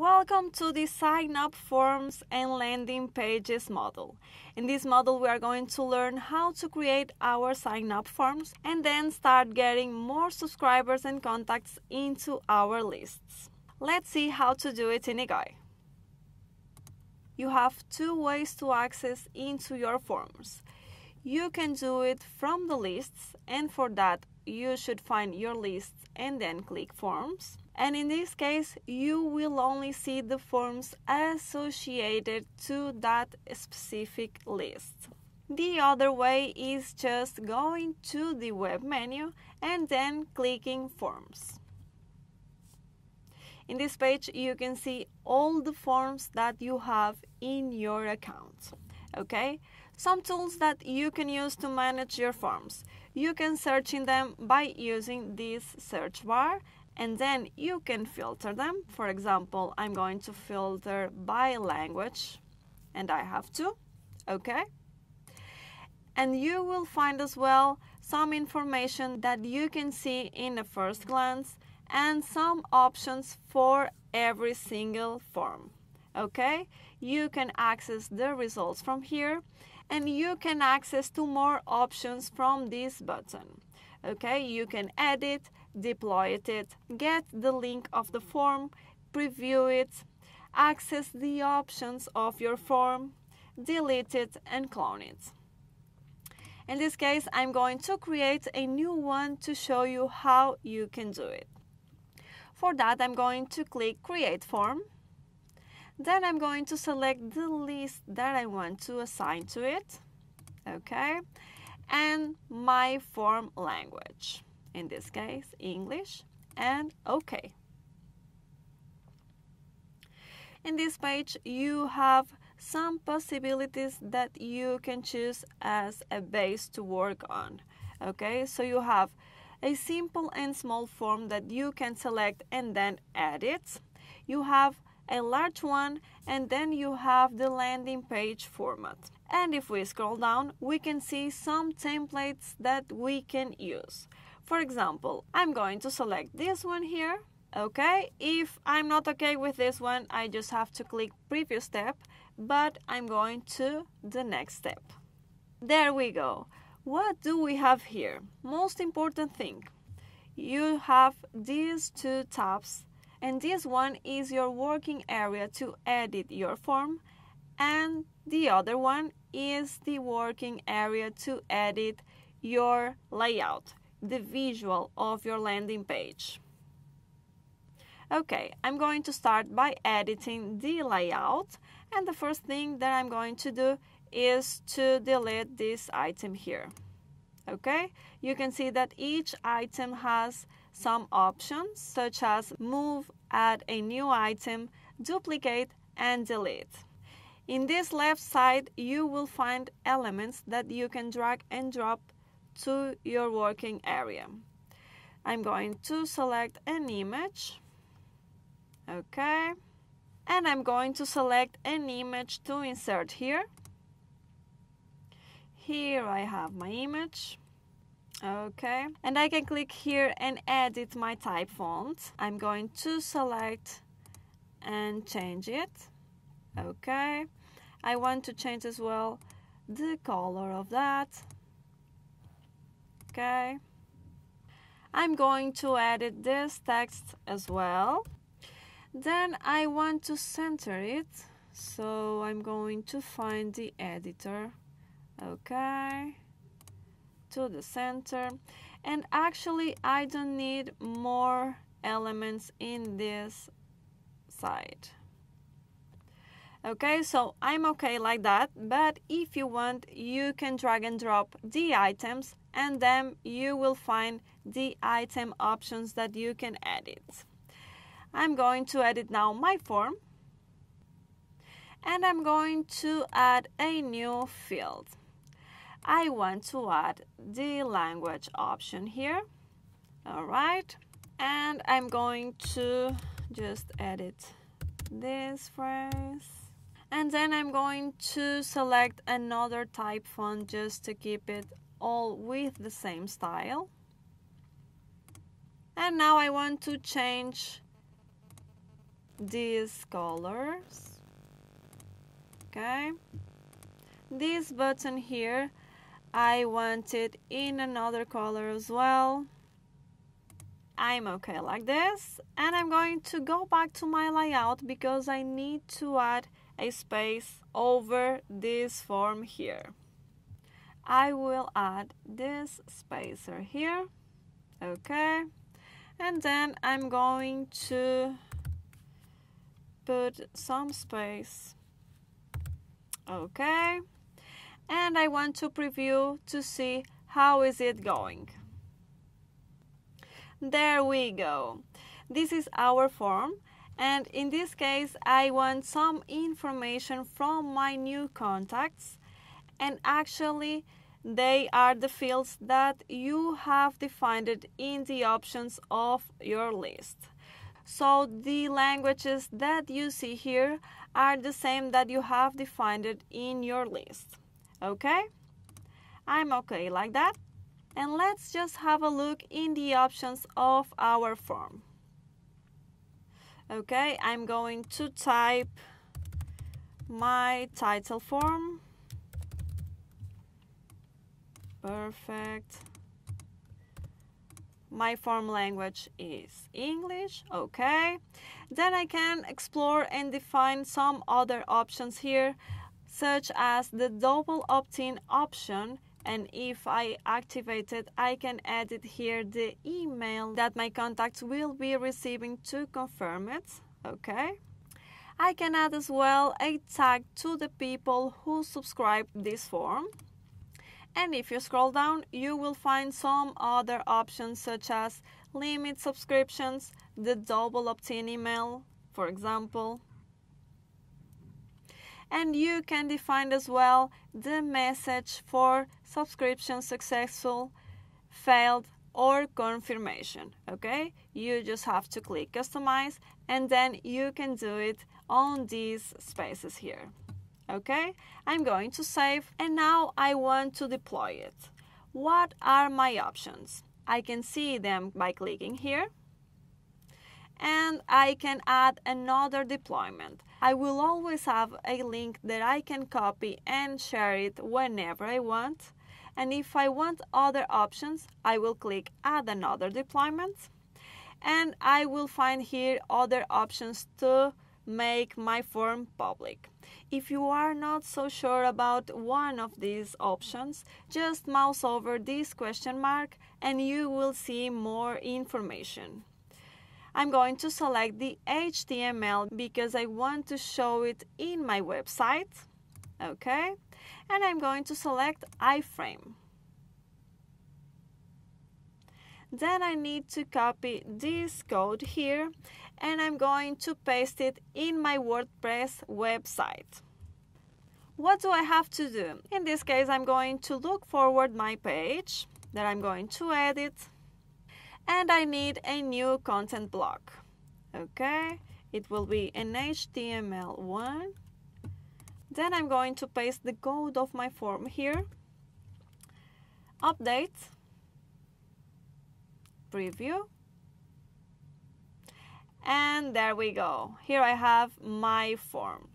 Welcome to the Sign Up Forms and Landing Pages model. In this model we are going to learn how to create our sign up forms and then start getting more subscribers and contacts into our lists. Let's see how to do it in E-goi. You have two ways to access into your forms. You can do it from the lists, and for that, you should find your lists and then click Forms and in this case you will only see the forms associated to that specific list. The other way is just going to the web menu and then clicking forms. In this page you can see all the forms that you have in your account. Okay? Some tools that you can use to manage your forms. You can search in them by using this search bar and then you can filter them. For example, I'm going to filter by language and I have to, okay? And you will find as well some information that you can see in a first glance and some options for every single form, okay? You can access the results from here and you can access to more options from this button okay you can edit deploy it get the link of the form preview it access the options of your form delete it and clone it. In this case I'm going to create a new one to show you how you can do it. For that I'm going to click create form. Then I'm going to select the list that I want to assign to it okay and my form language, in this case English, and OK. In this page you have some possibilities that you can choose as a base to work on. Okay, so you have a simple and small form that you can select and then edit. You have a large one, and then you have the landing page format. And if we scroll down, we can see some templates that we can use. For example, I'm going to select this one here. Okay, if I'm not okay with this one, I just have to click previous step, but I'm going to the next step. There we go. What do we have here? Most important thing, you have these two tabs and this one is your working area to edit your form and the other one is the working area to edit your layout, the visual of your landing page. Okay, I'm going to start by editing the layout and the first thing that I'm going to do is to delete this item here. Okay, you can see that each item has some options such as move, add a new item, duplicate, and delete. In this left side, you will find elements that you can drag and drop to your working area. I'm going to select an image. Okay. And I'm going to select an image to insert here. Here I have my image. Okay, and I can click here and edit my type font. I'm going to select and change it. Okay, I want to change as well the color of that. Okay, I'm going to edit this text as well. Then I want to center it, so I'm going to find the editor. Okay to the center and actually I don't need more elements in this side okay so I'm okay like that but if you want you can drag and drop the items and then you will find the item options that you can edit I'm going to edit now my form and I'm going to add a new field I want to add the language option here. All right. And I'm going to just edit this phrase. And then I'm going to select another type font just to keep it all with the same style. And now I want to change these colors. Okay. This button here I want it in another color as well. I'm okay like this. And I'm going to go back to my layout because I need to add a space over this form here I will add this spacer here okay? And then I'm going to put some space okay? And I want to preview to see how is it going. There we go. This is our form and in this case I want some information from my new contacts. And actually they are the fields that you have defined in the options of your list. So the languages that you see here are the same that you have defined in your list. Okay? I'm okay like that. And let's just have a look in the options of our form. Okay, I'm going to type my title form Perfect. My form language is English, okay. Then I can explore and define some other options here, such as the double opt-in option and if I activate it, I can edit here the email that my contacts will be receiving to confirm it, okay. I can add as well a tag to the people who subscribe this form and if you scroll down, you will find some other options such as limit subscriptions, the double opt-in email, for example. And you can define as well the message for subscription successful, failed, or confirmation. Okay, you just have to click customize and then you can do it on these spaces here okay? I'm going to save and now I want to deploy it. What are my options? I can see them by clicking here. And I can add another deployment. I will always have a link that I can copy and share it whenever I want. And if I want other options I will click add another deployment. And I will find here other options to make my form public. If you are not so sure about one of these options, just mouse over this question mark and you will see more information. I'm going to select the HTML because I want to show it in my website. Okay, and I'm going to select iframe. Then I need to copy this code here and I'm going to paste it in my WordPress website. What do I have to do? In this case, I'm going to look forward my page that I'm going to edit and I need a new content block. Okay, it will be an HTML1. Then I'm going to paste the code of my form here. Update. Preview and there we go. Here I have my form.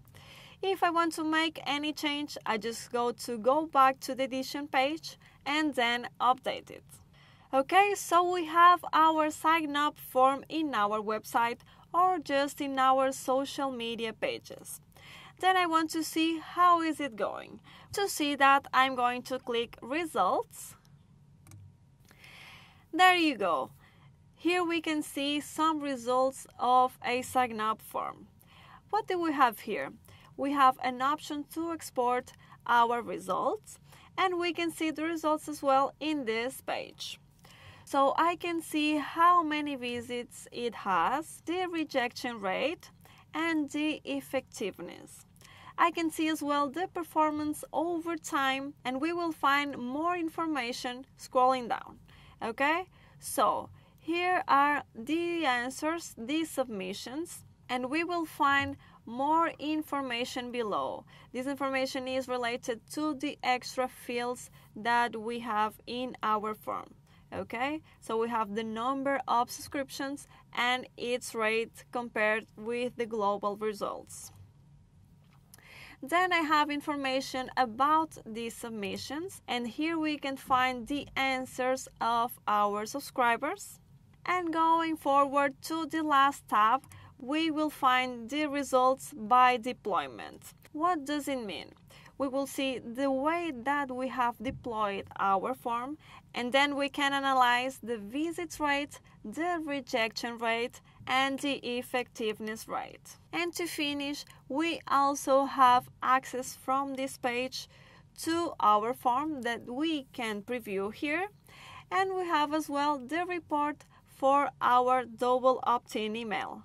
If I want to make any change I just go to go back to the edition page and then update it. Okay so we have our sign up form in our website or just in our social media pages. Then I want to see how is it going. To see that I'm going to click results. There you go here we can see some results of a sign up form. What do we have here? We have an option to export our results and we can see the results as well in this page. So I can see how many visits it has, the rejection rate and the effectiveness. I can see as well the performance over time and we will find more information scrolling down. Okay, so here are the answers, the submissions, and we will find more information below. This information is related to the extra fields that we have in our form. Okay, so we have the number of subscriptions and its rate compared with the global results. Then I have information about the submissions, and here we can find the answers of our subscribers. And going forward to the last tab, we will find the results by deployment. What does it mean? We will see the way that we have deployed our form and then we can analyze the visit rate, the rejection rate, and the effectiveness rate. And to finish, we also have access from this page to our form that we can preview here. And we have as well the report for our double opt-in email.